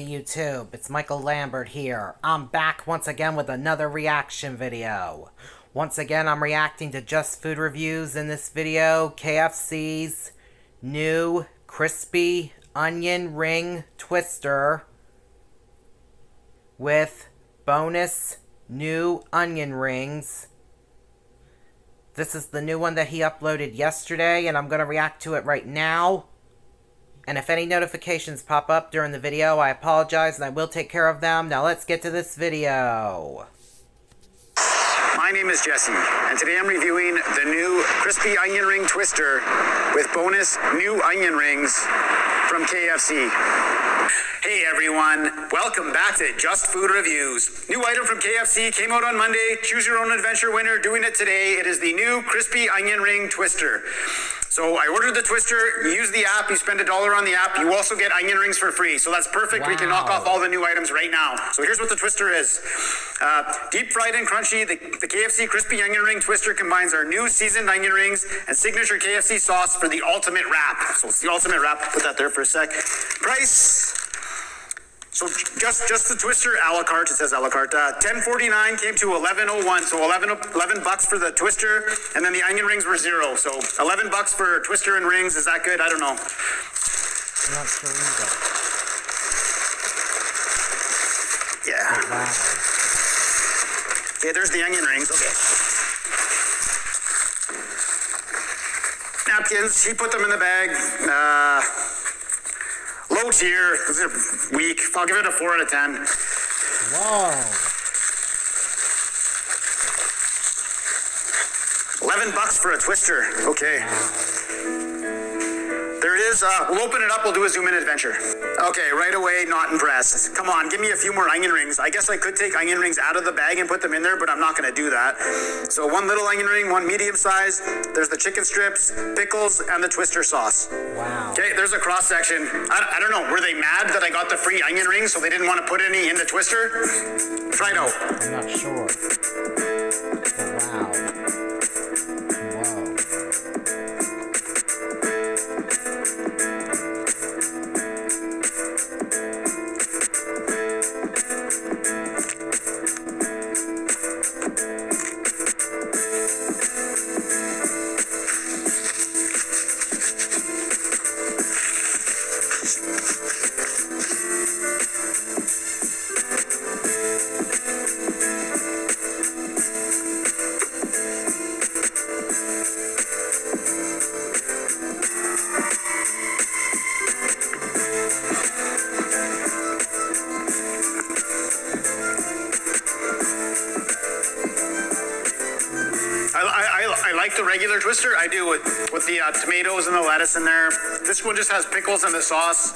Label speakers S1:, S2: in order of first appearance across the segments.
S1: Hey YouTube, it's Michael Lambert here. I'm back once again with another reaction video. Once again, I'm reacting to Just Food Reviews in this video, KFC's new crispy onion ring twister with bonus new onion rings. This is the new one that he uploaded yesterday, and I'm going to react to it right now. And if any notifications pop up during the video, I apologize and I will take care of them. Now let's get to this video.
S2: My name is Jesse, and today I'm reviewing the new Crispy Onion Ring Twister with bonus new onion rings from KFC. Hey everyone, welcome back to Just Food Reviews. New item from KFC came out on Monday. Choose your own adventure winner doing it today. It is the new Crispy Onion Ring Twister. So I ordered the twister. You use the app. You spend a dollar on the app. You also get onion rings for free. So that's perfect. We can knock off all the new items right now. So here's what the twister is: uh, deep fried and crunchy. The, the KFC crispy onion ring twister combines our new seasoned onion rings and signature KFC sauce for the ultimate wrap. So it's the ultimate wrap. Put that there for a sec. Price so just just the twister a la carte. It says a la carte. Uh, Ten forty nine came to eleven oh one. So 11, 11 bucks for the twister, and then the onion rings were zero. So eleven bucks for twister and rings. Is that good? I don't know. Yeah.
S1: Wow.
S2: Okay, there's the onion rings. Okay. Napkins. He put them in the bag. Uh, low tier. This is weak. I'll give it a four out of ten.
S1: Wow.
S2: Eleven bucks for a twister. Okay. It is. Uh, we'll open it up. We'll do a zoom in adventure. Okay, right away, not impressed. Come on, give me a few more onion rings. I guess I could take onion rings out of the bag and put them in there, but I'm not going to do that. So one little onion ring, one medium size. There's the chicken strips, pickles, and the twister sauce.
S1: Wow.
S2: Okay, there's a cross section. I, I don't know. Were they mad that I got the free onion rings, so they didn't want to put any in the twister? Try it out.
S1: I'm not sure. Like the regular twister. I do with, with the uh, tomatoes and the lettuce in there. This one just has pickles and the sauce.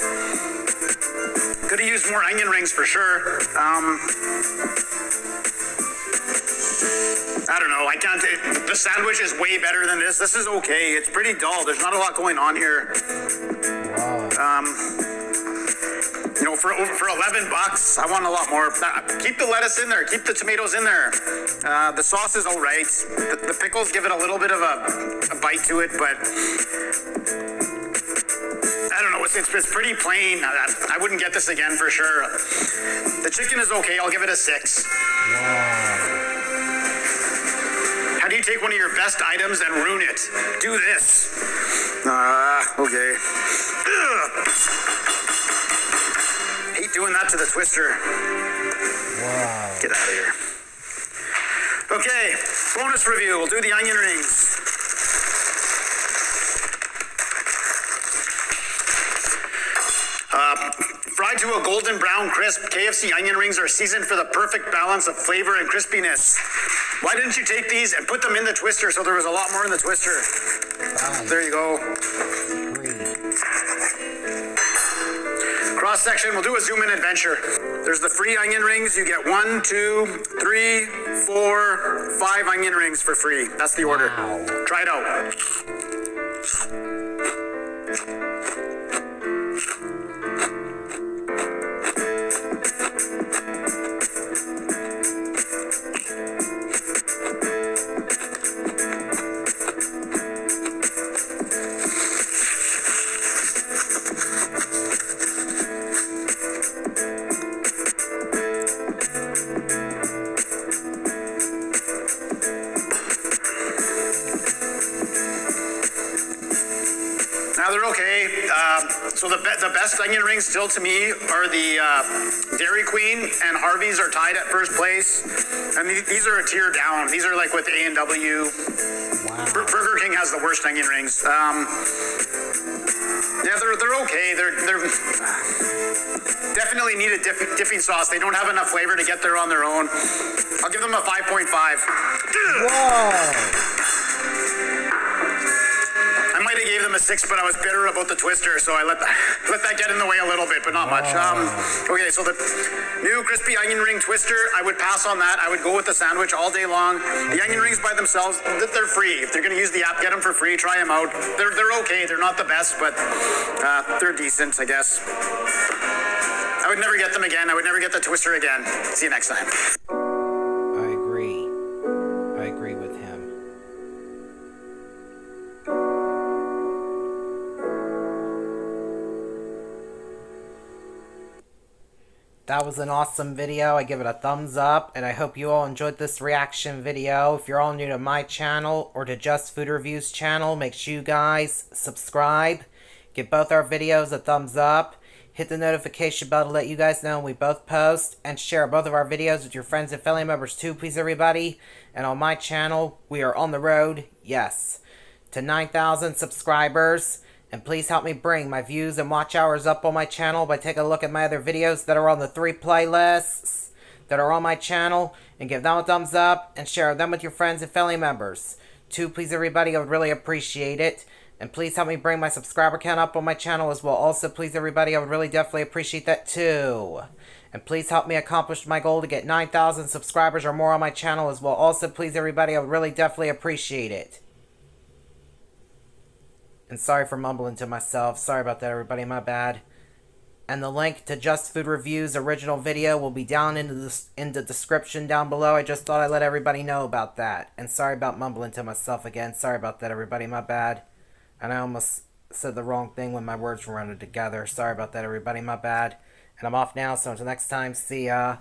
S1: Could have used more onion rings for sure. Um, I don't know. I can't. It, the sandwich is way better than this. This is okay. It's pretty dull. There's not a lot going on here.
S2: You know, for for 11 bucks, I want a lot more. Uh, Keep the lettuce in there. Keep the tomatoes in there. Uh, the sauce is all right. The, the pickles give it a little bit of a, a bite to it, but I don't know. It's, it's, it's pretty plain. I, I wouldn't get this again for sure. The chicken is okay. I'll give it a six. How do you take one of your best items and ruin it? Do this. Ah, okay. Ugh. Doing that to the twister.
S1: Whoa.
S2: Get out of here. Okay, bonus review. We'll do the onion rings. Uh, fried to a golden brown crisp, KFC onion rings are seasoned for the perfect balance of flavor and crispiness. Why didn't you take these and put them in the twister so there was a lot more in the twister?
S1: Right.
S2: There you go. Cross section, we'll do a zoom in adventure. There's the free onion rings. You get one, two, three, four, five onion rings for free. That's the order.
S1: Wow.
S2: Try it out. So the be- the best onion rings still to me are the uh, Dairy Queen and Harvey's are tied at first place, and th- these are a tier down. These are like with A and W.
S1: Wow.
S2: Bur- Burger King has the worst onion rings. Um, yeah, they're they're okay. They're they're definitely need a dip, dipping sauce. They don't have enough flavor to get there on their own. I'll give them a five point five.
S1: Whoa!
S2: Might have gave them a six, but I was bitter about the twister, so I let that let that get in the way a little bit, but not much. Um, okay, so the new crispy onion ring twister, I would pass on that. I would go with the sandwich all day long. The onion rings by themselves, th- they're free. If they're gonna use the app, get them for free. Try them out. They're they're okay. They're not the best, but uh, they're decent, I guess. I would never get them again. I would never get the twister again. See you next time.
S1: That was an awesome video. I give it a thumbs up, and I hope you all enjoyed this reaction video. If you're all new to my channel or to Just Food Reviews channel, make sure you guys subscribe. Give both our videos a thumbs up. Hit the notification bell to let you guys know when we both post. And share both of our videos with your friends and family members too, please, everybody. And on my channel, we are on the road, yes, to 9,000 subscribers. And please help me bring my views and watch hours up on my channel by taking a look at my other videos that are on the three playlists that are on my channel and give them a thumbs up and share them with your friends and family members. Too, please, everybody, I would really appreciate it. And please help me bring my subscriber count up on my channel as well. Also, please, everybody, I would really definitely appreciate that too. And please help me accomplish my goal to get 9,000 subscribers or more on my channel as well. Also, please, everybody, I would really definitely appreciate it. And sorry for mumbling to myself. Sorry about that, everybody. My bad. And the link to Just Food Reviews original video will be down in the, in the description down below. I just thought I'd let everybody know about that. And sorry about mumbling to myself again. Sorry about that, everybody. My bad. And I almost said the wrong thing when my words were running together. Sorry about that, everybody. My bad. And I'm off now, so until next time, see ya.